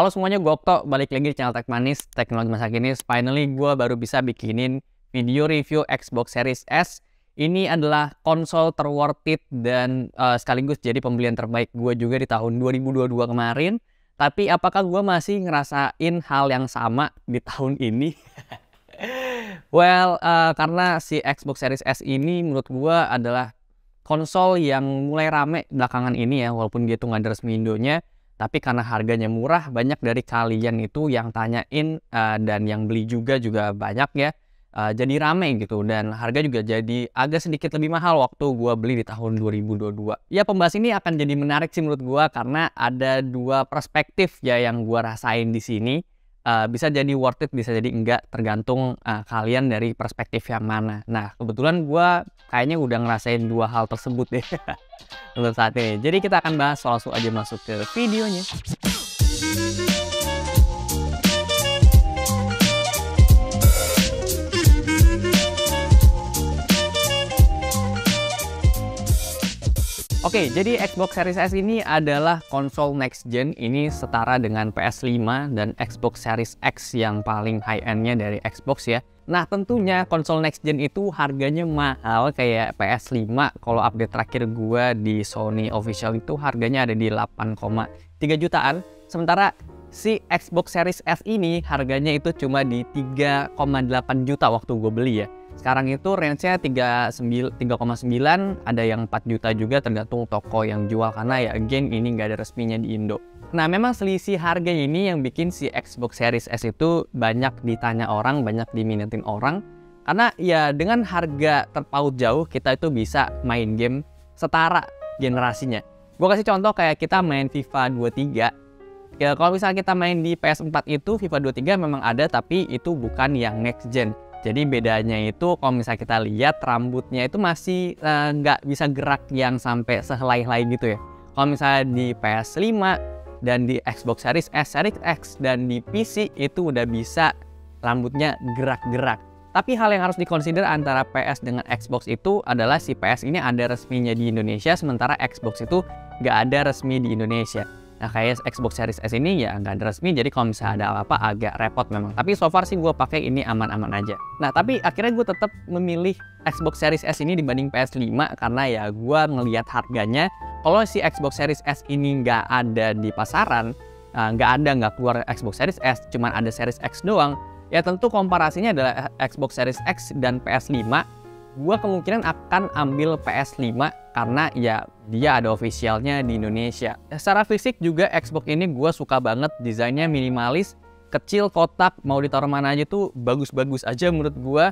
Halo semuanya, gue Okto, balik lagi di channel Tech Manis, teknologi masa kini. Finally, gue baru bisa bikinin video review Xbox Series S. Ini adalah konsol terworth it dan uh, sekaligus jadi pembelian terbaik gue juga di tahun 2022 kemarin. Tapi apakah gue masih ngerasain hal yang sama di tahun ini? well, uh, karena si Xbox Series S ini menurut gue adalah konsol yang mulai rame belakangan ini ya, walaupun dia tuh nggak ada resmi Indonya tapi karena harganya murah, banyak dari kalian itu yang tanyain uh, dan yang beli juga juga banyak ya. Uh, jadi rame gitu dan harga juga jadi agak sedikit lebih mahal waktu gua beli di tahun 2022. Ya pembahas ini akan jadi menarik sih menurut gua karena ada dua perspektif ya yang gua rasain di sini uh, bisa jadi worth it, bisa jadi enggak, tergantung uh, kalian dari perspektif yang mana. Nah, kebetulan gue kayaknya udah ngerasain dua hal tersebut deh untuk saat ini. Jadi kita akan bahas langsung aja masuk ke videonya. Oke, jadi Xbox Series S ini adalah konsol next gen. Ini setara dengan PS5 dan Xbox Series X yang paling high end-nya dari Xbox ya. Nah, tentunya konsol next gen itu harganya mahal kayak PS5. Kalau update terakhir gua di Sony official itu harganya ada di 8,3 jutaan. Sementara si Xbox Series S ini harganya itu cuma di 3,8 juta waktu gue beli ya. Sekarang itu range-nya 3,9 ada yang 4 juta juga tergantung toko yang jual karena ya again ini nggak ada resminya di Indo. Nah memang selisih harga ini yang bikin si Xbox Series S itu banyak ditanya orang, banyak diminatin orang. Karena ya dengan harga terpaut jauh kita itu bisa main game setara generasinya. Gue kasih contoh kayak kita main FIFA 23. Ya kalau misalnya kita main di PS4 itu FIFA 23 memang ada tapi itu bukan yang next gen jadi bedanya itu kalau misalnya kita lihat rambutnya itu masih eh, nggak uh, bisa gerak yang sampai sehelai-helai gitu ya. Kalau misalnya di PS5 dan di Xbox Series S, Series X dan di PC itu udah bisa rambutnya gerak-gerak. Tapi hal yang harus dikonsider antara PS dengan Xbox itu adalah si PS ini ada resminya di Indonesia, sementara Xbox itu nggak ada resmi di Indonesia. Nah kayak Xbox Series S ini ya nggak ada resmi, jadi kalau misalnya ada apa-apa agak repot memang. Tapi so far sih gue pakai ini aman-aman aja. Nah tapi akhirnya gue tetap memilih Xbox Series S ini dibanding PS5 karena ya gue ngelihat harganya. Kalau si Xbox Series S ini nggak ada di pasaran, eh, nggak ada nggak keluar Xbox Series S, cuman ada Series X doang. Ya tentu komparasinya adalah Xbox Series X dan PS5 gue kemungkinan akan ambil PS5 karena ya dia ada officialnya di Indonesia. Secara fisik juga Xbox ini gue suka banget, desainnya minimalis, kecil, kotak, mau ditaruh mana aja tuh bagus-bagus aja menurut gue.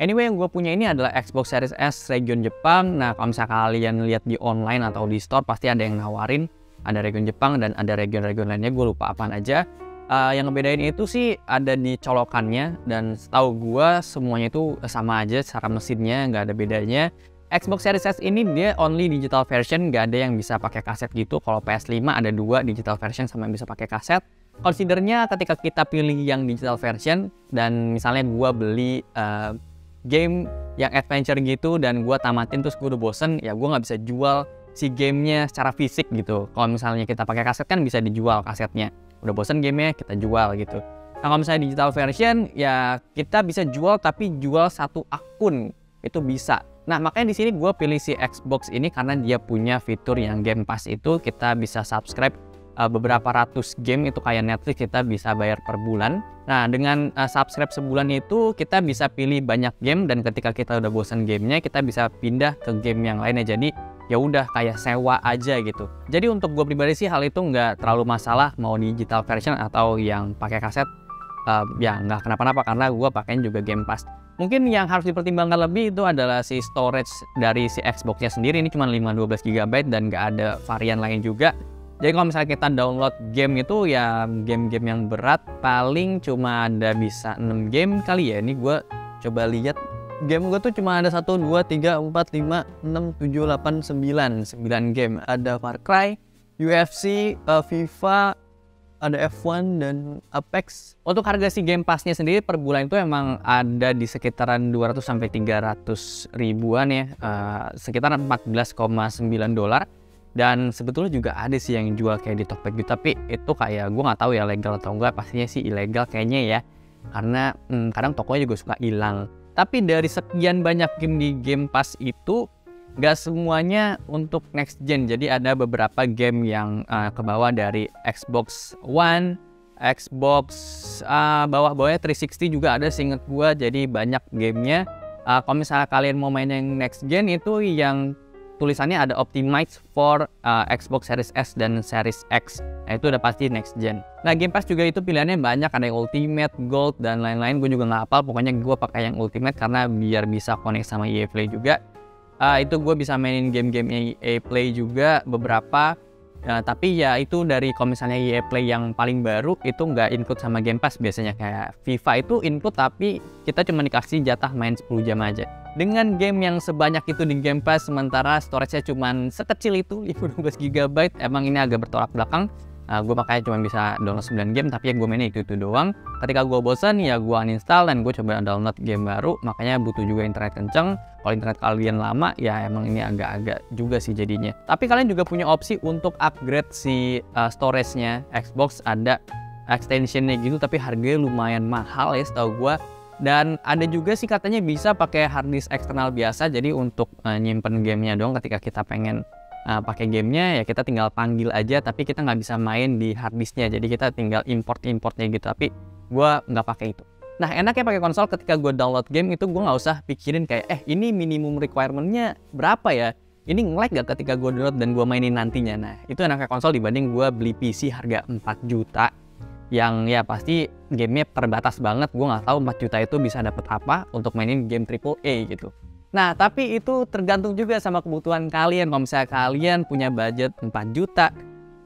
Anyway yang gue punya ini adalah Xbox Series S region Jepang. Nah kalau misalnya kalian lihat di online atau di store pasti ada yang nawarin. Ada region Jepang dan ada region-region lainnya gue lupa apaan aja uh, yang ngebedain itu sih ada di colokannya dan setahu gua semuanya itu sama aja secara mesinnya nggak ada bedanya Xbox Series S ini dia only digital version, nggak ada yang bisa pakai kaset gitu. Kalau PS5 ada dua digital version sama yang bisa pakai kaset. Considernya ketika kita pilih yang digital version dan misalnya gua beli uh, game yang adventure gitu dan gua tamatin terus gua udah bosen, ya gua nggak bisa jual si gamenya secara fisik gitu. Kalau misalnya kita pakai kaset kan bisa dijual kasetnya udah bosan gamenya kita jual gitu nah kalau misalnya digital version ya kita bisa jual tapi jual satu akun itu bisa nah makanya di sini gue pilih si Xbox ini karena dia punya fitur yang Game Pass itu kita bisa subscribe uh, beberapa ratus game itu kayak Netflix kita bisa bayar per bulan. Nah dengan uh, subscribe sebulan itu kita bisa pilih banyak game dan ketika kita udah bosan gamenya kita bisa pindah ke game yang lainnya. Jadi ya udah kayak sewa aja gitu. Jadi untuk gue pribadi sih hal itu nggak terlalu masalah mau digital version atau yang pakai kaset uh, ya nggak kenapa-napa karena gue pakaiin juga Game Pass. Mungkin yang harus dipertimbangkan lebih itu adalah si storage dari si Xbox-nya sendiri ini cuma 512 GB dan nggak ada varian lain juga. Jadi kalau misalnya kita download game itu ya game-game yang berat paling cuma ada bisa 6 game kali ya. Ini gue coba lihat game gue tuh cuma ada 1, 2, 3, 4, 5, 6, 7, 8, 9 9 game. Ada Far Cry, UFC, uh, eh, FIFA, ada F1 dan Apex. Untuk harga si Game Pass-nya sendiri per bulan itu emang ada di sekitaran 200 sampai 300 ribuan ya, uh, sekitar 14,9 dolar. dan sebetulnya juga ada sih yang jual kayak di Tokped gitu. Tapi itu kayak gue nggak tahu ya legal atau enggak. Pastinya sih ilegal kayaknya ya. Karena hmm, kadang tokonya juga suka hilang tapi dari sekian banyak game di Game Pass itu nggak semuanya untuk next gen. Jadi ada beberapa game yang uh, ke bawah dari Xbox One Xbox uh, bawah-bawahnya 360 juga ada seinget gue jadi banyak gamenya. Uh, kalau misalnya kalian mau main yang next gen itu yang tulisannya ada optimized for uh, Xbox Series S dan Series X. Nah itu udah pasti next gen. Nah Game Pass juga itu pilihannya banyak, ada yang Ultimate, Gold, dan lain-lain. Gue juga nggak hafal, pokoknya gue pakai yang Ultimate karena biar bisa connect sama EA Play juga. Uh, itu gue bisa mainin game-game EA Play juga beberapa. Nah, tapi ya itu dari kalau misalnya EA Play yang paling baru itu nggak include sama Game Pass biasanya kayak FIFA itu include tapi kita cuma dikasih jatah main 10 jam aja. Dengan game yang sebanyak itu di Game Pass sementara storage-nya cuma sekecil itu 12 GB emang ini agak bertolak belakang uh, gue makanya cuma bisa download 9 game tapi ya gue mainnya itu itu doang. Ketika gue bosan ya gue uninstall dan gue coba download game baru. Makanya butuh juga internet kenceng. Kalau internet kalian lama ya emang ini agak-agak juga sih jadinya. Tapi kalian juga punya opsi untuk upgrade si uh, storage-nya. Xbox ada extensionnya gitu tapi harganya lumayan mahal ya setahu gue dan ada juga sih katanya bisa pakai hard disk eksternal biasa jadi untuk uh, nyimpen gamenya dong ketika kita pengen uh, pakai gamenya ya kita tinggal panggil aja tapi kita nggak bisa main di harddisknya jadi kita tinggal import importnya gitu tapi gue nggak pakai itu. Nah enaknya pakai konsol ketika gue download game itu gue nggak usah pikirin kayak eh ini minimum requirementnya berapa ya? Ini nge-lag gak ketika gue download dan gue mainin nantinya? Nah itu enaknya konsol dibanding gue beli PC harga 4 juta yang ya pasti gamenya terbatas banget. Gue nggak tahu 4 juta itu bisa dapet apa untuk mainin game triple A gitu Nah, tapi itu tergantung juga sama kebutuhan kalian. Kalau misalnya kalian punya budget 4 juta,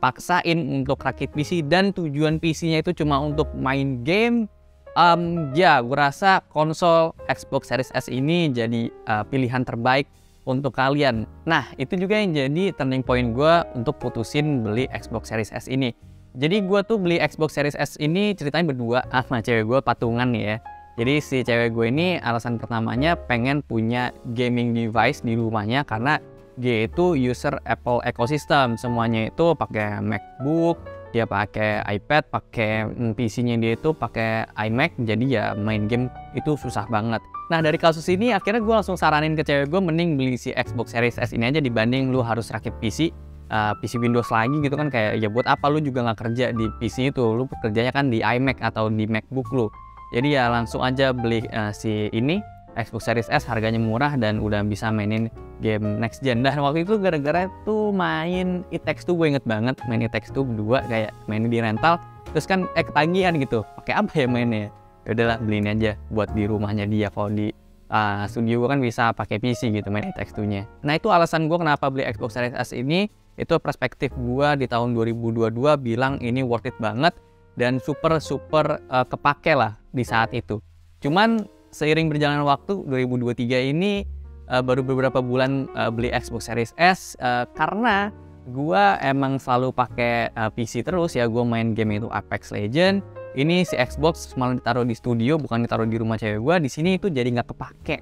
paksain untuk rakit PC dan tujuan PC-nya itu cuma untuk main game, um, ya gue rasa konsol Xbox Series S ini jadi uh, pilihan terbaik untuk kalian. Nah, itu juga yang jadi turning point gue untuk putusin beli Xbox Series S ini. Jadi gue tuh beli Xbox Series S ini ceritanya berdua sama cewek gue patungan ya. Jadi si cewek gue ini alasan pertamanya pengen punya gaming device di rumahnya karena dia itu user Apple ecosystem. Semuanya itu pakai MacBook dia pakai iPad pakai PC-nya dia itu pakai iMac jadi ya main game itu susah banget. Nah dari kasus ini akhirnya gue langsung saranin ke cewek gue mending beli si Xbox Series S ini aja dibanding lu harus rakit PC uh, PC Windows lagi gitu kan. Kayak ya buat apa lu juga nggak kerja di PC itu? Lu kerjanya kan di iMac atau di MacBook lu jadi ya langsung aja beli uh, si ini Xbox Series S harganya murah dan udah bisa mainin game next gen. Dan waktu itu gara-gara tuh main It Takes gue inget banget main It Takes Two berdua kayak main di rental terus kan eh ketagihan gitu pakai apa ya mainnya ya udahlah beli ini aja buat di rumahnya dia kalau di uh, studio gue kan bisa pakai PC gitu main It Takes Two-nya. Nah itu alasan gue kenapa beli Xbox Series S ini itu perspektif gue di tahun 2022 bilang ini worth it banget dan super super uh, kepake lah di saat itu. Cuman seiring berjalan waktu 2023 ini uh, baru beberapa bulan uh, beli Xbox Series S uh, karena gua emang selalu pakai uh, PC terus ya gua main game itu Apex Legend ini si Xbox malah ditaruh di studio bukan ditaruh di rumah cewek gua di sini itu jadi nggak kepake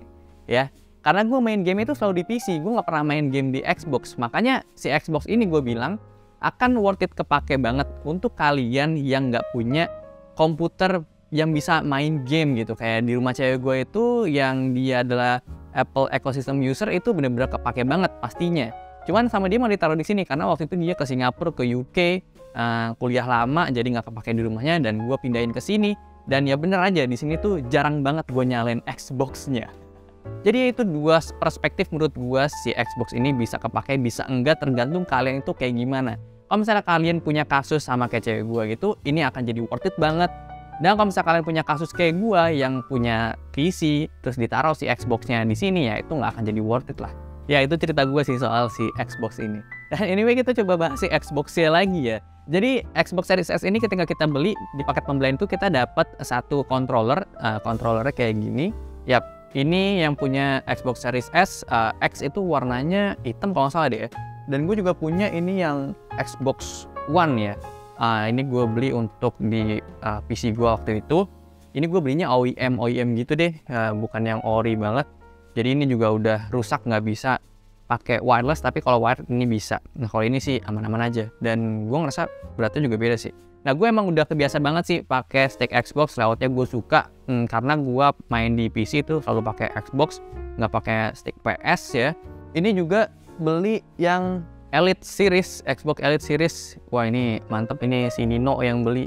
ya. Karena gue main game itu selalu di PC gue nggak pernah main game di Xbox. Makanya si Xbox ini gue bilang akan worth it kepake banget untuk kalian yang nggak punya komputer yang bisa main game gitu. Kayak di rumah cewek gue itu yang dia adalah Apple ecosystem user itu bener-bener kepake banget pastinya. Cuman sama dia mau ditaruh di sini karena waktu itu dia ke Singapura ke UK uh, eh, kuliah lama jadi nggak kepake di rumahnya dan gue pindahin ke sini. Dan ya bener aja di sini tuh jarang banget gue nyalain Xbox-nya. Jadi itu dua perspektif menurut gue si Xbox ini bisa kepake bisa enggak tergantung kalian itu kayak gimana kalau misalnya kalian punya kasus sama kayak cewek gue gitu, ini akan jadi worth it banget. Dan kalau misalnya kalian punya kasus kayak gue yang punya PC, terus ditaruh si Xbox-nya di sini ya, itu nggak akan jadi worth it lah. Ya itu cerita gue sih soal si Xbox ini. Dan anyway kita coba bahas si Xbox-nya lagi ya. Jadi Xbox Series S ini ketika kita beli di paket pembelian itu kita dapat satu controller, uh, controllernya kayak gini. Yap, ini yang punya Xbox Series S, uh, X itu warnanya hitam kalau nggak salah deh ya dan gue juga punya ini yang Xbox One ya uh, ini gue beli untuk di uh, ah, PC gue waktu itu ini gue belinya OEM OEM gitu deh uh, bukan yang ori banget jadi ini juga udah rusak nggak bisa pakai wireless tapi kalau wired ini bisa. Nah kalau ini sih aman-aman aja dan gue ngerasa beratnya juga beda sih. Nah gue emang udah kebiasa banget sih pakai stick Xbox layoutnya gue suka hmm, karena gue main di PC tuh selalu pakai Xbox nggak pakai stick PS ya. Ini juga beli yang Elite Series, Xbox Elite Series. Wah ini mantep ini si Nino yang beli.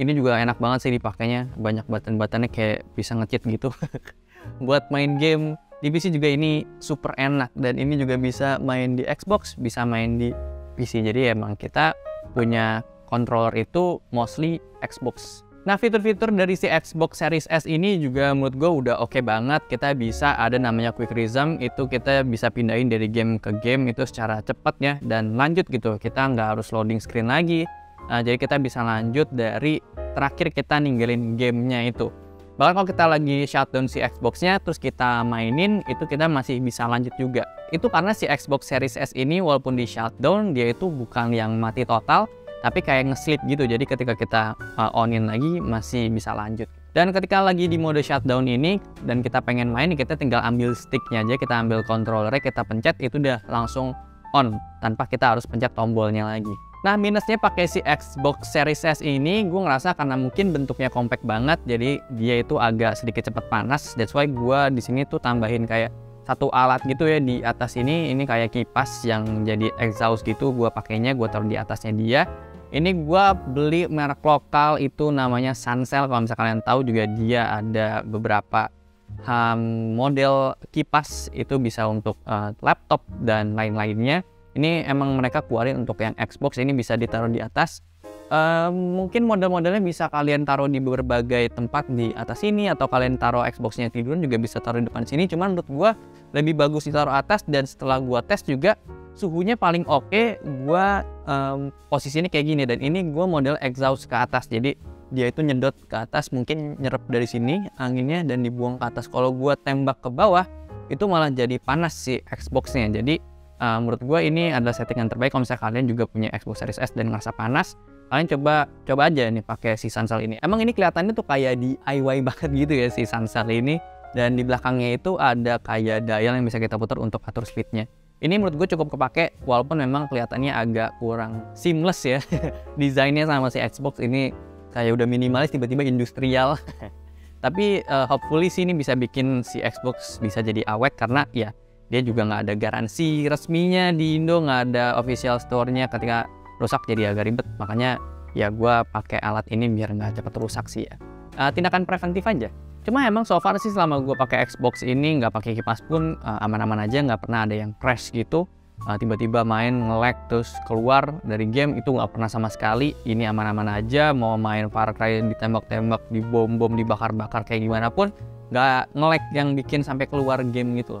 Ini juga enak banget sih dipakainya. Banyak button-buttonnya kayak bisa ngecheat gitu. Buat main game di PC juga ini super enak dan ini juga bisa main di Xbox, bisa main di PC. Jadi emang kita punya controller itu mostly Xbox. Nah fitur-fitur dari si Xbox Series S ini juga menurut gue udah oke okay banget. Kita bisa ada namanya Quick Resume, itu kita bisa pindahin dari game ke game itu secara cepat ya dan lanjut gitu. Kita nggak harus loading screen lagi. Nah, jadi kita bisa lanjut dari terakhir kita ninggalin gamenya itu. Bahkan kalau kita lagi shutdown si Xbox-nya, terus kita mainin, itu kita masih bisa lanjut juga. Itu karena si Xbox Series S ini walaupun di shutdown, dia itu bukan yang mati total, tapi kayak nge-sleep gitu. Jadi ketika kita uh, onin lagi, masih bisa lanjut. Dan ketika lagi di mode shutdown ini, dan kita pengen main, kita tinggal ambil sticknya aja, kita ambil controllernya, kita pencet, itu udah langsung on, tanpa kita harus pencet tombolnya lagi. Nah minusnya pakai si Xbox Series S ini gue ngerasa karena mungkin bentuknya compact banget jadi dia itu agak sedikit cepat panas. That's why gue di sini tuh tambahin kayak satu alat gitu ya di atas ini ini kayak kipas yang jadi exhaust gitu gue pakainya gue taruh di atasnya dia. Ini gue beli merek lokal itu namanya Suncell kalau misalnya kalian tahu juga dia ada beberapa um, model kipas itu bisa untuk uh, laptop dan lain-lainnya. Ini emang mereka keluarin untuk yang Xbox. Ini bisa ditaruh di atas. Uh, mungkin model-modelnya bisa kalian taruh di berbagai tempat di atas sini atau kalian taruh Xboxnya tiduran juga bisa taruh di depan sini. Cuman menurut gue lebih bagus ditaruh atas dan setelah gue tes juga suhunya paling oke okay, gue um, posisinya kayak gini. Dan ini gue model exhaust ke atas. Jadi dia itu nyedot ke atas mungkin nyerap dari sini anginnya dan dibuang ke atas. Kalau gue tembak ke bawah itu malah jadi panas si Xboxnya. Jadi uh, menurut gue ini adalah setting yang terbaik. Kalau misalnya kalian juga punya Xbox Series S dan ngerasa panas kalian coba coba aja nih pakai si Sansel ini. Emang ini kelihatannya tuh kayak DIY banget gitu ya si Sansel ini. Dan di belakangnya itu ada kayak dial yang bisa kita putar untuk atur speednya ini menurut gue cukup kepake walaupun memang kelihatannya agak kurang seamless ya. Desainnya sama si Xbox ini kayak udah minimalis tiba-tiba industrial. Tapi uh, hopefully sih ini bisa bikin si Xbox bisa jadi awet karena ya dia juga nggak ada garansi resminya di Indo nggak ada official store-nya ketika rusak jadi agak ribet. Makanya ya gue pakai alat ini biar nggak cepat rusak sih ya. Uh, tindakan preventif aja cuma emang so far sih selama gue pakai Xbox ini nggak pakai kipas pun uh, aman-aman aja nggak pernah ada yang crash gitu. Uh, tiba-tiba main nge-lag terus keluar dari game itu nggak pernah sama sekali. Ini aman-aman aja mau main Far Cry ditembak-tembak dibom-bom dibakar-bakar kayak gimana pun nggak nge-lag yang bikin sampai keluar game gitu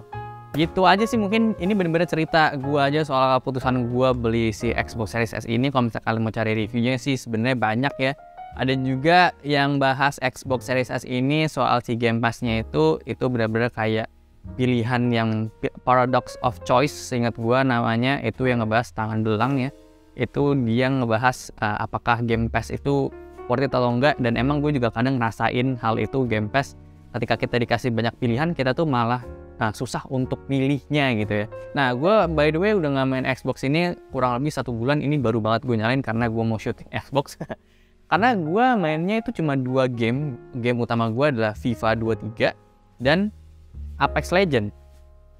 gitu aja sih mungkin ini bener-bener cerita gue aja soal keputusan gue beli si Xbox Series S ini. Kalau misalnya kalian mau cari reviewnya sih sebenarnya banyak ya ada juga yang bahas Xbox Series S ini soal si Game Pass-nya itu itu bener-bener kayak pilihan yang paradox of choice seingat gue namanya itu yang ngebahas tangan belang ya itu dia ngebahas uh, apakah Game Pass itu worth it atau enggak dan emang gue juga kadang ngerasain hal itu Game Pass ketika kita dikasih banyak pilihan kita tuh malah nah, susah untuk milihnya gitu ya. Nah, gue by the way udah nggak main Xbox ini kurang lebih satu bulan ini baru banget gue nyalain karena gue mau syuting Xbox. karena gue mainnya itu cuma dua game. Game utama gue adalah FIFA 23 dan Apex Legend.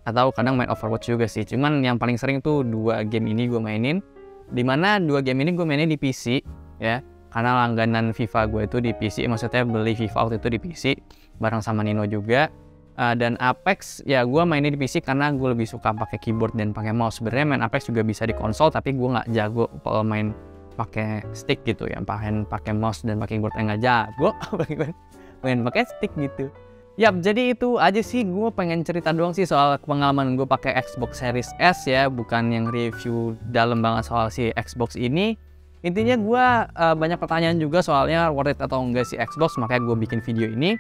Atau kadang main Overwatch juga sih. Cuman yang paling sering tuh dua game ini gue mainin. Di mana dua game ini gue mainin di PC ya. Karena langganan FIFA gue itu di PC, maksudnya beli FIFA waktu itu di PC bareng sama Nino juga Uh, dan Apex ya gue mainnya di PC karena gue lebih suka pakai keyboard dan pakai mouse. Sebenarnya main Apex juga bisa di konsol tapi gue nggak jago kalau main pakai stick gitu ya, pakai pakai mouse dan pakai keyboard nggak jago main pakai stick gitu. Yap, jadi itu aja sih gue pengen cerita doang sih soal pengalaman gue pakai Xbox Series S ya, bukan yang review dalam banget soal si Xbox ini. Intinya gue uh, banyak pertanyaan juga soalnya worth it atau enggak si Xbox, makanya gue bikin video ini.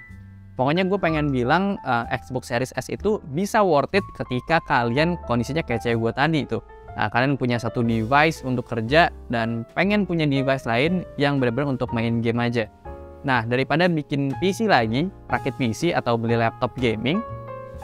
Pokoknya gue pengen bilang uh, Xbox Series S itu bisa worth it ketika kalian kondisinya kayak cewek gue tadi itu. Nah, kalian punya satu device untuk kerja dan pengen punya device lain yang benar-benar untuk main game aja. Nah, daripada bikin PC lagi, rakit PC atau beli laptop gaming,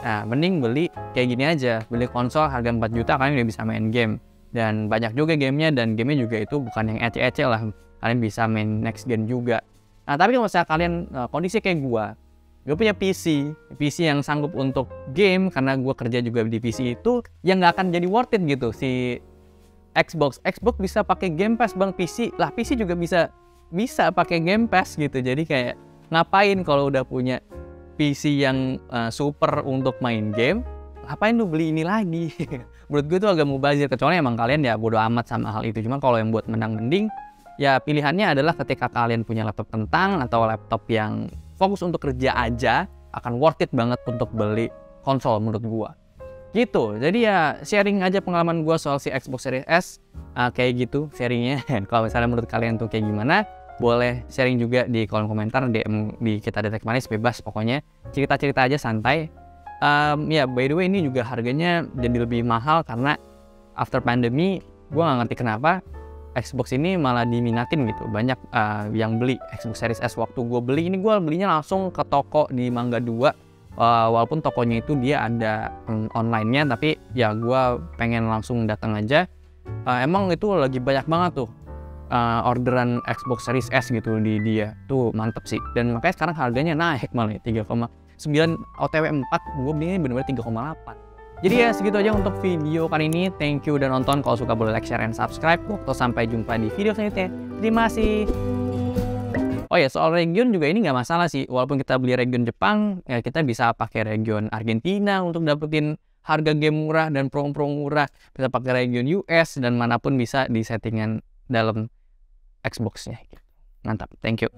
Nah, mending beli kayak gini aja, beli konsol harga 4 juta kalian udah bisa main game. Dan banyak juga gamenya dan gamenya juga itu bukan yang ece-ece lah. Kalian bisa main next gen juga. Nah, tapi kalau misalnya kalian uh, kondisi kayak gua, gue punya PC, PC yang sanggup untuk game karena gue kerja juga di PC itu, yang nggak akan jadi worth it gitu si Xbox. Xbox bisa pakai Game Pass bang PC, lah PC juga bisa bisa pakai Game Pass gitu. Jadi kayak ngapain kalau udah punya PC yang uh, super untuk main game, ngapain lu beli ini lagi? Menurut gue itu agak mubazir, kecuali emang kalian ya bodo amat sama hal itu. Cuma kalau yang buat menang mending, ya pilihannya adalah ketika kalian punya laptop kentang atau laptop yang fokus untuk kerja aja, akan worth it banget untuk beli konsol menurut gue. Gitu, jadi ya sharing aja pengalaman gue soal si Xbox Series S, uh, kayak gitu sharingnya. kalau misalnya menurut kalian tuh kayak gimana, boleh sharing juga di kolom komentar DM di kita detek manis bebas pokoknya cerita-cerita aja santai um, ya by the way ini juga harganya jadi lebih mahal karena after pandemi gue nggak ngerti kenapa Xbox ini malah diminatin gitu. Banyak uh, yang beli Xbox Series S waktu gue beli. Ini gue belinya langsung ke toko di Mangga 2 uh, walaupun tokonya itu dia ada um, online-nya tapi ya gue pengen langsung datang aja. Uh, emang itu lagi banyak banget tuh uh, orderan Xbox Series S gitu di dia. Tuh mantep sih. Dan makanya sekarang harganya naik malah ya 3,9 OTW 4 gue belinya bener-bener 3,8 jadi ya segitu aja untuk video kali ini. Thank you udah nonton. Kalau suka boleh like share and subscribe. Atau sampai jumpa di video selanjutnya. Terima kasih. Oh ya soal region juga ini nggak masalah sih. Walaupun kita beli region Jepang ya kita bisa pakai region Argentina untuk dapetin harga game murah dan promo-promo murah. Bisa pakai region US dan mana pun bisa di settingan dalam Xbox-nya. Mantap, thank you.